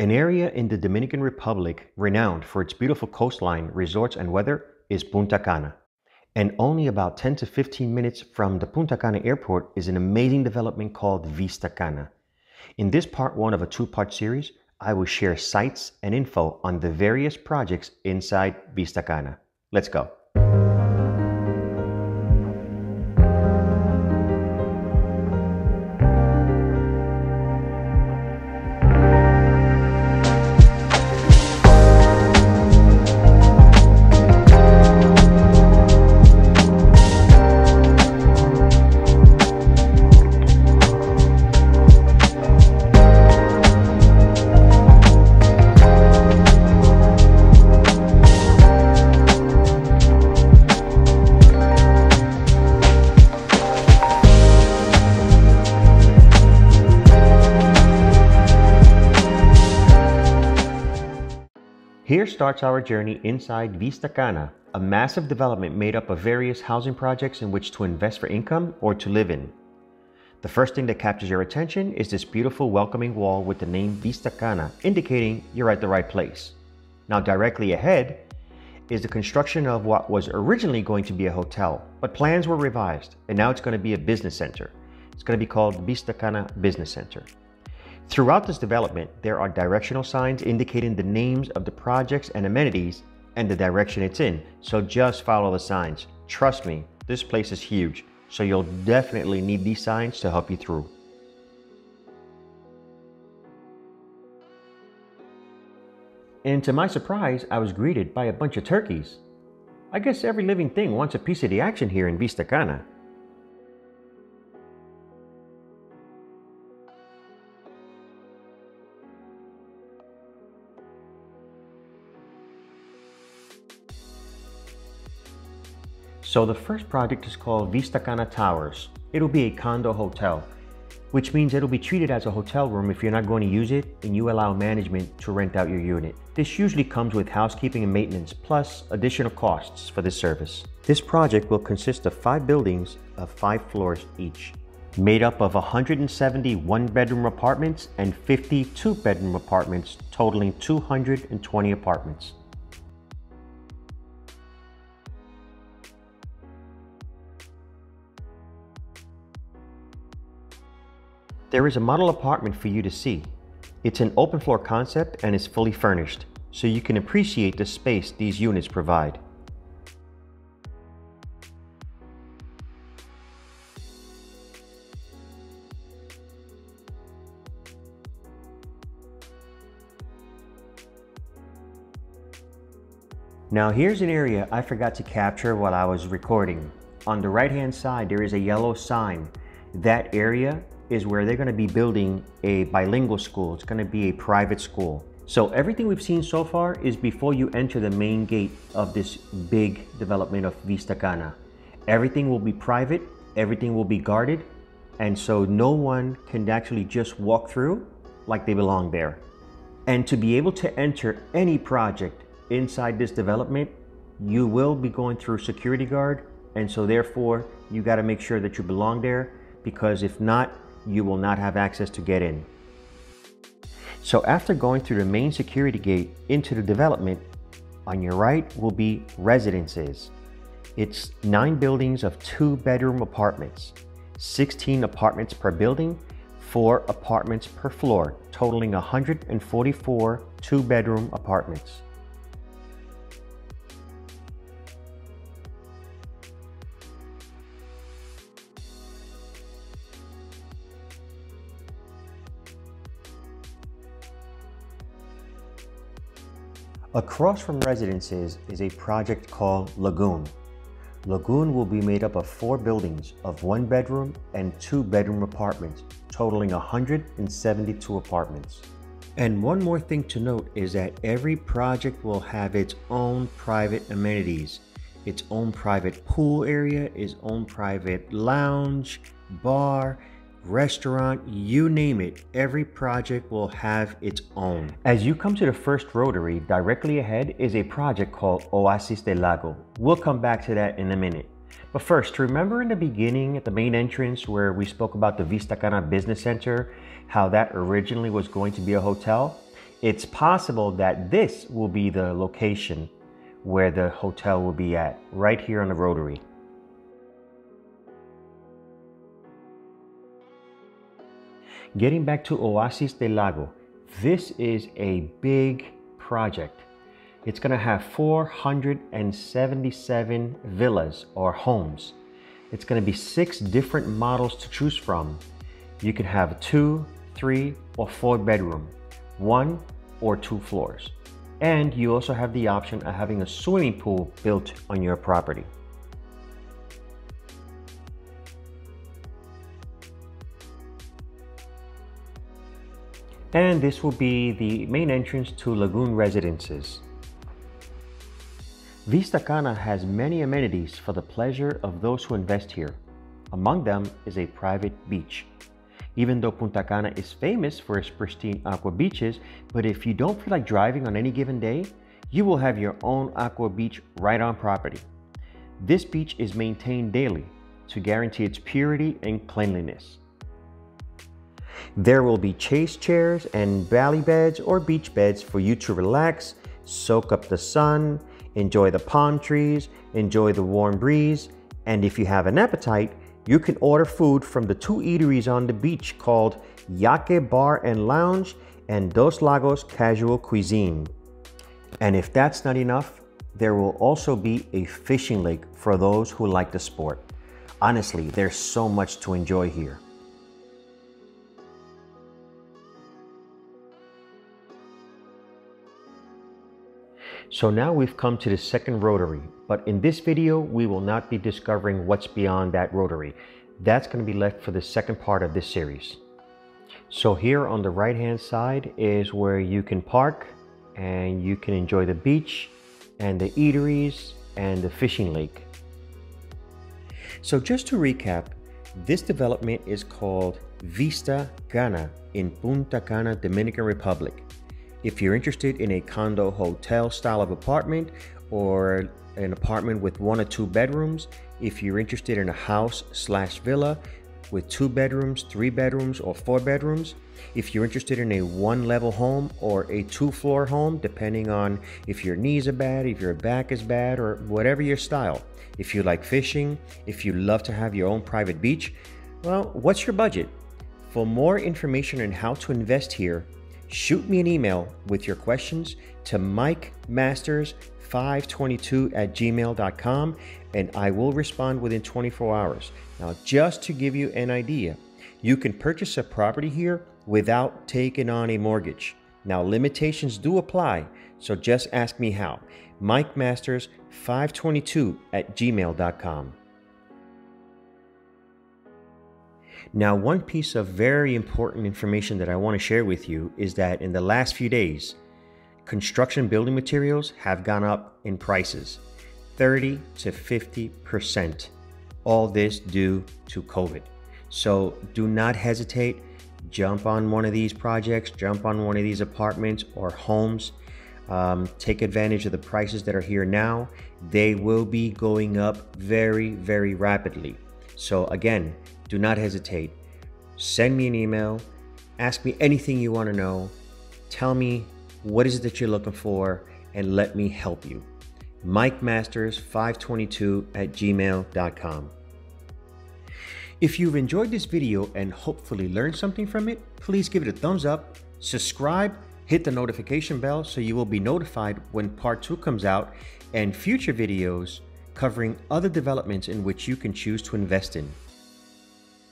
An area in the Dominican Republic renowned for its beautiful coastline, resorts, and weather is Punta Cana. And only about 10 to 15 minutes from the Punta Cana airport is an amazing development called Vista Cana. In this part one of a two part series, I will share sites and info on the various projects inside Vista Cana. Let's go. Here starts our journey inside Vista Cana, a massive development made up of various housing projects in which to invest for income or to live in. The first thing that captures your attention is this beautiful welcoming wall with the name Vista Cana, indicating you're at the right place. Now, directly ahead is the construction of what was originally going to be a hotel, but plans were revised, and now it's going to be a business center. It's going to be called Vista Cana Business Center. Throughout this development, there are directional signs indicating the names of the projects and amenities and the direction it's in. So just follow the signs. Trust me, this place is huge, so you'll definitely need these signs to help you through. And to my surprise, I was greeted by a bunch of turkeys. I guess every living thing wants a piece of the action here in Vista Cana. So the first project is called Vista Cana Towers. It'll be a condo hotel, which means it'll be treated as a hotel room if you're not going to use it and you allow management to rent out your unit. This usually comes with housekeeping and maintenance, plus additional costs for this service. This project will consist of five buildings of five floors each, made up of 170 one-bedroom apartments and 50 two-bedroom apartments, totaling 220 apartments. There is a model apartment for you to see. It's an open floor concept and is fully furnished, so you can appreciate the space these units provide. Now here's an area I forgot to capture while I was recording. On the right hand side there is a yellow sign. That area is where they're going to be building a bilingual school. It's going to be a private school. So everything we've seen so far is before you enter the main gate of this big development of Vista Cana. Everything will be private, everything will be guarded, and so no one can actually just walk through like they belong there. And to be able to enter any project inside this development, you will be going through security guard, and so therefore you got to make sure that you belong there because if not, you will not have access to get in. So after going through the main security gate into the development, on your right will be residences. It's nine buildings of two bedroom apartments, 16 apartments per building, four apartments per floor, totaling 144 two bedroom apartments. Across from residences is a project called Lagoon. Lagoon will be made up of four buildings of one bedroom and two bedroom apartments, totaling 172 apartments. And one more thing to note is that every project will have its own private amenities, its own private pool area, its own private lounge, bar, restaurant, you name it, every project will have its own. As you come to the first rotary, directly ahead is a project called Oasis del Lago. We'll come back to that in a minute. But first, remember in the beginning at the main entrance where we spoke about the Vista Cana Business Center, how that originally was going to be a hotel? It's possible that this will be the location where the hotel will be at, right here on the Rotary. Getting back to Oasis del Lago, this is a big project. It's going to have 477 villas or homes. It's going to be six different models to choose from. You can have two, three, or four bedroom, one or two floors. And you also have the option of having a swimming pool built on your property. And this will be the main entrance to Lagoon Residences. Vista Cana has many amenities for the pleasure of those who invest here. Among them is a private beach. Even though Punta Cana is famous for its pristine aqua beaches, but if you don't feel like driving on any given day, you will have your own aqua beach right on property. This beach is maintained daily to guarantee its purity and cleanliness. There will be chase chairs and valley beds or beach beds for you to relax, soak up the sun, enjoy the palm trees, enjoy the warm breeze, and if you have an appetite, you can order food from the two eateries on the beach called Yaque Bar and Lounge and Dos Lagos Casual Cuisine. And if that's not enough, there will also be a fishing lake for those who like the sport. Honestly, there's so much to enjoy here. So now we've come to the second rotary, but in this video, we will not be discovering what's beyond that rotary. That's gonna be left for the second part of this series. So here on the right-hand side is where you can park and you can enjoy the beach and the eateries and the fishing lake. So just to recap, this development is called Vista Cana in Punta Cana, Dominican Republic. If you're interested in a condo hotel style of apartment or an apartment with one or two bedrooms, if you're interested in a house slash villa with two bedrooms, three bedrooms, or four bedrooms, if you're interested in a one level home or a two floor home, depending on if your knees are bad, if your back is bad, or whatever your style, if you like fishing, if you love to have your own private beach, well, what's your budget? For more information on how to invest here, shoot me an email with your questions to mikemasters522 at gmail.com and I will respond within 24 hours. Now, just to give you an idea, you can purchase a property here without taking on a mortgage. Now, limitations do apply, so just ask me how. MikeMasters522 at gmail.com. Now, one piece of very important information that I want to share with you is that in the last few days, construction building materials have gone up in prices 30 to 50%. All this due to COVID. So do not hesitate. Jump on one of these projects, jump on one of these apartments or homes. Um, take advantage of the prices that are here now. They will be going up very, very rapidly. So, again, do not hesitate. Send me an email. Ask me anything you want to know. Tell me what is it that you're looking for and let me help you. Mike Masters 522 at gmail.com. If you've enjoyed this video and hopefully learned something from it, please give it a thumbs up, subscribe, hit the notification bell so you will be notified when part two comes out and future videos covering other developments in which you can choose to invest in.